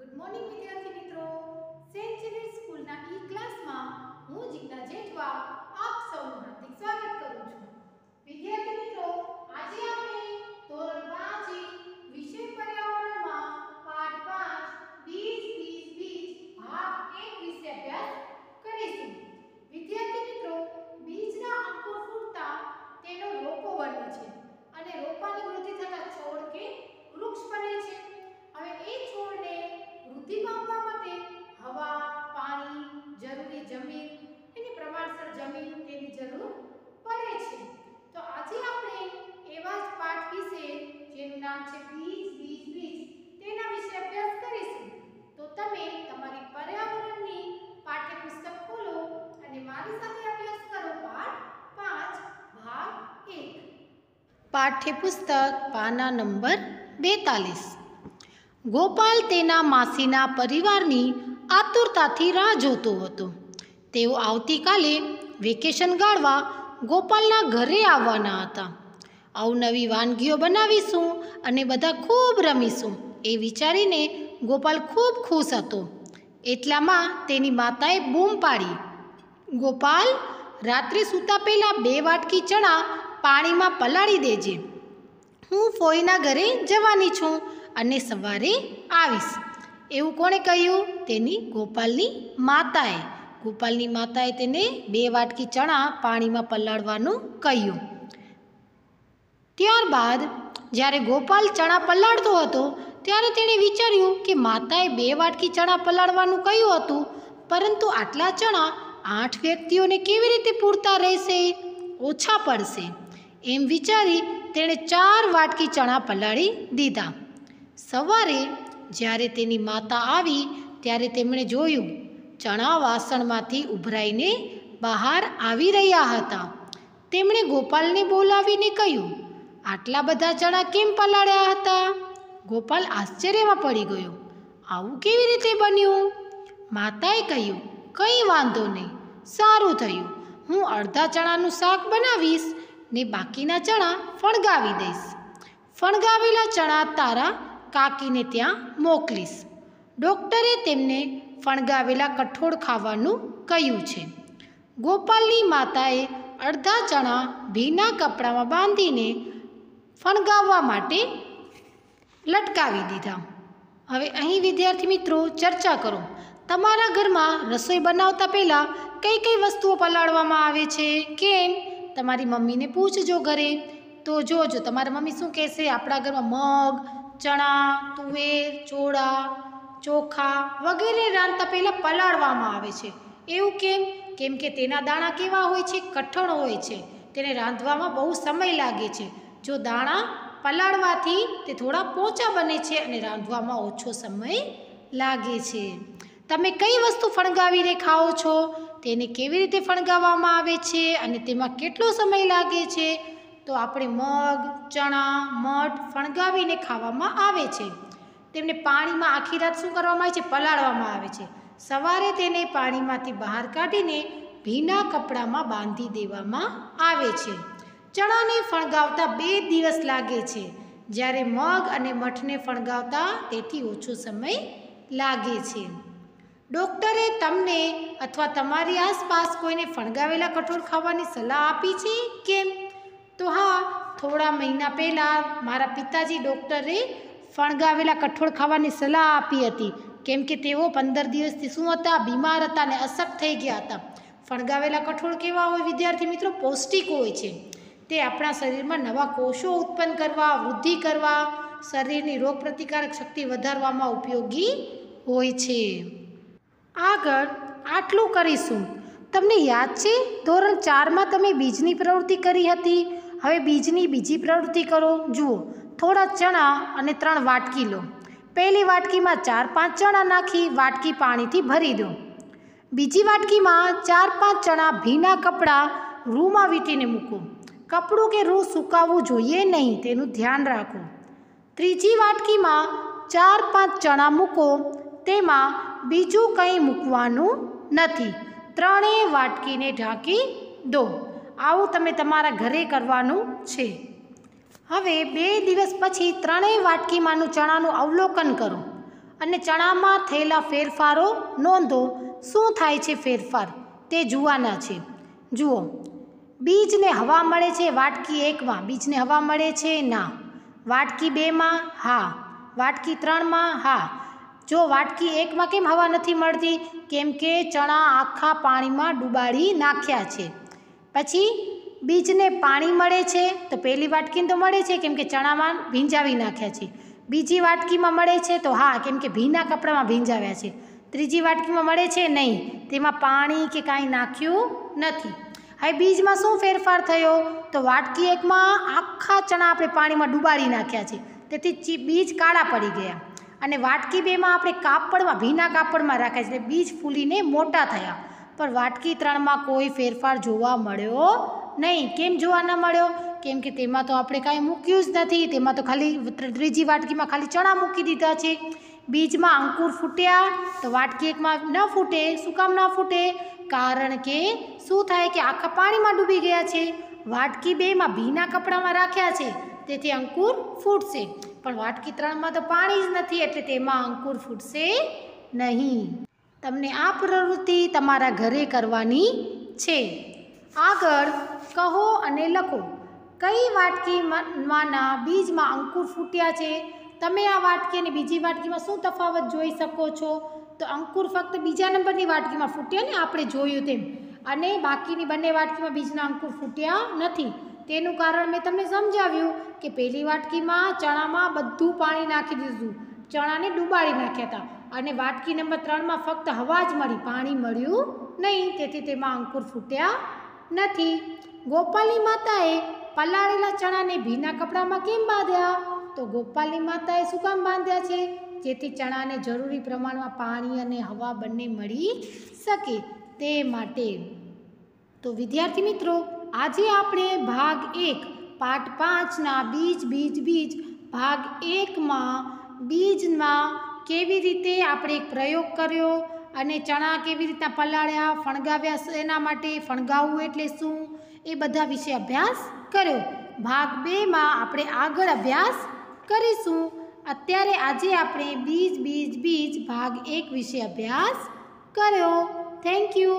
Good morning વિદ્યાર્થી મિત્રો. Saint Xavier સ્કૂલના ઈ ક્લાસમાં હું જીજ્ઞા જેઠવા આપ સૌનું હાર્દિક સ્વાગત કરું છું. વિદ્યાર્થી મિત્રો, આજે આપણે ધોરણ 5 ઈ વિષય પર્યાવરણમાં પાઠ 5 બીજ બીજ બીજ ભાગ 1 વિશે અભ્યાસ કરીશું વિદ્યાર્થી મિત્રો બીજના અંકુર ફૂટતા તેનો રોપો બને છે અને રોપાની વૃદ્ધિ થતા છોડ કે વૃક્ષ બને છે હવે એ છોડને વૃદ્ધિ પામવા માટે હવા પાણી જરૂરી જમીન એની પ્રમાણસર જમીન તેની જરૂર પડે છે તો આજે આપણે એવા જ પાઠ વિશે જેનું નામ છે બીજ બીજ બીજ તેના વિશે અભ્યાસ કરીશું તો તમે તમારી પર્યાવરણની પાઠ્યપુસ્તક ખોલો અને મારી સાથે અભ્યાસ કરો પાઠ 5 ભાગ 1 પાઠ્યપુસ્તક પાના નંબર બેતાલીસ. ગોપાલ તેના માસીના પરિવારની આતુરતાથી રાહ જોતો હતો. તેઓ આવતીકાલે વેકેશન ગાળવા ગોપાલના ઘરે આવવાના હતા. અવનવી વાનગીઓ બનાવીશું અને બધા ખૂબ રમીશું એ વિચારીને ગોપાલ ખૂબ ખુશ હતો. એટલામાં તેની માતાએ બૂમ પાડી. ગોપાલ, રાત્રે સૂતા પહેલાં બે વાટકી ચણા પાણીમાં પલાળી દેજે. હું ફોઈના ઘરે જવાની છું અને સવારે આવીશ. એવું કોણે કહ્યું? તેની ગોપાલની માતાએ. ગોપાલની માતાએ તેને બે વાટકી ચણા પાણીમાં પલાળવાનું કહ્યું. ત્યારબાદ, જ્યારે ગોપાલ ચણા પલાળતો હતો, ત્યારે તેણે વિચાર્યું કે માતાએ બે વાટકી ચણા પલાળવાનું કહ્યું હતું, પરંતુ આટલા ચણા આઠ વ્યક્તિઓને કેવી રીતે પૂરતા રહેશે? ઓછા પડશે. એમ વિચારી તેણે ચાર વાટકી ચણા પલાળી દીધા. સવારે જ્યારે તેની માતા આવી ત્યારે તેમણે જોયું, ચણા વાસણમાંથી ઉભરાઈને બહાર આવી રહ્યા હતા. તેમણે ગોપાલને બોલાવીને કહ્યું, આટલા બધા ચણા કેમ પલાળ્યા હતા? ગોપાલ આશ્ચર્યમાં પડી ગયો. આવું કેવી રીતે બન્યું? માતાએ કહ્યું, કંઈ વાંધો નહીં, સારું થયું. હું અડધા ચણાનું શાક બનાવીશ ને બાકીના ચણા ફણગાવી દઈશ. ફણગાવેલા ચણા તારા કાકીને ત્યાં મોકલીશ. ડૉક્ટરે તેમને ફણગાવેલા કઠોળ ખાવાનું કહ્યું છે. ગોપાલની માતાએ અડધા ચણા ભીના કપડામાં બાંધીને ફણગાવવા માટે લટકાવી દીધા. હવે અહીં વિદ્યાર્થી મિત્રો ચર્ચા કરો. તમારા ઘરમાં રસોઈ બનાવતા પહેલાં કઈ કઈ વસ્તુઓ પલાળવામાં આવે છે? કેમ તમારી મમ્મીને પૂછજો ઘરે. તો જોજો, તમારા મમ્મી શું કહેશે? આપણા ઘરમાં મગ, ચણા, તુવેર, ચોળા, ચોખા વગેરે રાંધતા પહેલાં પલાળવામાં આવે છે. એવું કેમ? કેમ કે તેના દાણા કેવા હોય છે? કઠણ હોય છે. તેને રાંધવામાં બહુ સમય લાગે છે. જો દાણા પલાળવાથી તે થોડા પોચા બને છે અને રાંધવામાં ઓછો સમય લાગે છે. તમે કઈ વસ્તુ ફણગાવીને ખાઓ છો? તેને કેવી રીતે ફણગાવવામાં આવે છે અને તેમાં કેટલો સમય લાગે છે? તો આપણે મગ, ચણા, મઠ ફણગાવીને ખાવામાં આવે છે. તેમને પાણીમાં આખી રાત શું કરવામાં આવે છે? પલાળવામાં આવે છે. સવારે તેને પાણીમાંથી બહાર કાઢીને ભીના કપડામાં બાંધી દેવામાં આવે છે. ચણાને ફણગાવતા બે દિવસ લાગે છે. જ્યારે મગ અને મઠને ફણગાવતા તેથી ઓછો સમય લાગે છે. ડૉક્ટરે તમને અથવા તમારી આસપાસ કોઈને ફણગાવેલા કઠોળ ખાવાની સલાહ આપી છે? કેમ? તો હા, થોડા મહિના પહેલાં મારા પિતાજી ડૉક્ટરે ફણગાવેલા કઠોળ ખાવાની સલાહ આપી હતી. કેમ કે તેઓ પંદર દિવસથી શું હતા બીમાર હતા અને અશક્ત થઈ ગયા હતા. ફણગાવેલા કઠોળ કેવા હોય વિદ્યાર્થી મિત્રો? પૌષ્ટિક હોય છે. તે આપણા શરીરમાં નવા કોષો ઉત્પન્ન કરવા, વૃદ્ધિ કરવા, શરીરની રોગપ્રતિકારક શક્તિ વધારવામાં ઉપયોગી હોય છે. આગળ આટલું કરીશું. તમને યાદ છે? ધોરણ ચારમાં તમે બીજની પ્રવૃત્તિ કરી હતી. હવે બીજની બીજી પ્રવૃત્તિ કરો. જુઓ, થોડા ચણા અને ત્રણ વાટકી લો. પહેલી વાટકીમાં ચાર પાંચ ચણા નાખી વાટકી પાણીથી ભરી દો. બીજી વાટકીમાં ચાર પાંચ ચણા ભીના કપડાં રૂમાં વીંટીને મૂકો. કપડું કે રૂ સુકાવવું જોઈએ નહીં, તેનું ધ્યાન રાખો. ત્રીજી વાટકીમાં ચાર પાંચ ચણા મૂકો. તેમાં બીજું કંઈ મૂકવાનું નથી. ત્રણેય વાટકીને ઢાંકી દો. આવું તમે તમારા ઘરે કરવાનું છે. હવે બે દિવસ પછી ત્રણેય વાટકીમાંનું ચણાનું અવલોકન કરો અને ચણામાં થયેલા ફેરફારો નોંધો. શું થાય છે ફેરફાર? તે જોવાના છે. જુઓ. બીજને હવા મળે છે વાટકી એકમાં. બીજને હવા મળે છે ના. વાટકી બેમાં હા. વાટકી ત્રણમાં હા. જો વાટકી એકમાં કેમ હવા નથી મળતી? કેમ કે ચણા આખા પાણીમાં ડૂબાડી નાખ્યા છે. પછી બીજને પાણી મળે છે, તો પહેલી વાટકીને તો મળે છે, કેમ કે ચણામાં ભીંજાવી નાખ્યા છે. બીજી વાટકીમાં મળે છે, તો હા, કેમ કે ભીના કપડામાં ભીંજાવ્યા છે. ત્રીજી વાટકીમાં મળે છે નહીં, તેમાં પાણી કે કાંઈ નાખ્યું નથી. હવે બીજમાં શું ફેરફાર થયો? તો વાટકી એકમાં આખા ચણા આપણે પાણીમાં ડૂબાડી નાખ્યા છે. તેથી બીજ કાળા પડી ગયા. અને વાટકી બેમાં આપણે કાપડમાં, ભીના કાપડમાં રાખ્યા છે. બીજ ફૂલીને મોટા થયા. પણ વાટકી ત્રણમાં કોઈ ફેરફાર જોવા મળ્યો નહીં. કેમ જોવા ન મળ્યો? કેમ કે તેમાં તો આપણે કાંઈ મૂક્યું જ નથી. તેમાં તો ખાલી ત્રીજી વાટકીમાં ખાલી ચણા મૂકી દીધા છે. બીજમાં અંકુર ફૂટ્યા તો વાટકી એકમાં ન ફૂટે, શું કામ ન ફૂટે? કારણ કે શું થાય કે આખા પાણીમાં ડૂબી ગયા છે. વાટકી બેમાં ભીના કપડામાં રાખ્યા છે. તેથી અંકુર ફૂટશે. પણ વાટકી ત્રણમાં તો પાણી જ નથી એટલે તેમાં અંકુર ફૂટશે નહીં. તમને આ પ્રવૃત્તિ તમારા ઘરે કરવાની છે. આગળ કહો અને લખો, કઈ વાટકીમાંના બીજમાં અંકુર ફૂટ્યા છે? તમે આ વાટકી અને બીજી વાટકીમાં શું તફાવત જોઈ શકો છો? તો અંકુર ફક્ત બીજા નંબરની વાટકીમાં ફૂટ્યા ને આપણે જોયું તેમ. અને બાકીની બંને વાટકીમાં બીજના અંકુર ફૂટ્યા નથી. તેનું કારણ મેં તમને સમજાવ્યું કે પહેલી વાટકીમાં ચણામાં બધું પાણી નાખી દીધું. ચણાને ડૂબાડી નાખ્યા હતા અને વાટકી નંબર ત્રણમાં ફક્ત હવા જ મળી. પાણી મળ્યું નહીં, તેથી તેમાં અંકુર ફૂટ્યા નથી. ગોપાલની માતાએ પલાળેલા ચણાને ભીના કપડામાં કેમ બાંધ્યા? તો ગોપાલની માતાએ શું કામ બાંધ્યા છે? જેથી ચણાને જરૂરી પ્રમાણમાં પાણી અને હવા બંને મળી શકે તે માટે. તો વિદ્યાર્થી મિત્રો આજે આપણે ભાગ એક, પાઠ પાંચના બીજ બીજ બીજ. ભાગ એકમાં બીજમાં કેવી રીતે આપણે એક પ્રયોગ કર્યો અને ચણા કેવી રીતના પલાળ્યા, ફણગાવ્યા એના માટે ફણગાવવું એટલે શું? એ બધા વિશે અભ્યાસ કર્યો. ભાગ બેમાં આપણે આગળ અભ્યાસ કરીશું. અત્યારે આજે આપણે બીજ બીજ બીજ, ભાગ એક વિશે અભ્યાસ કર્યો. Thank you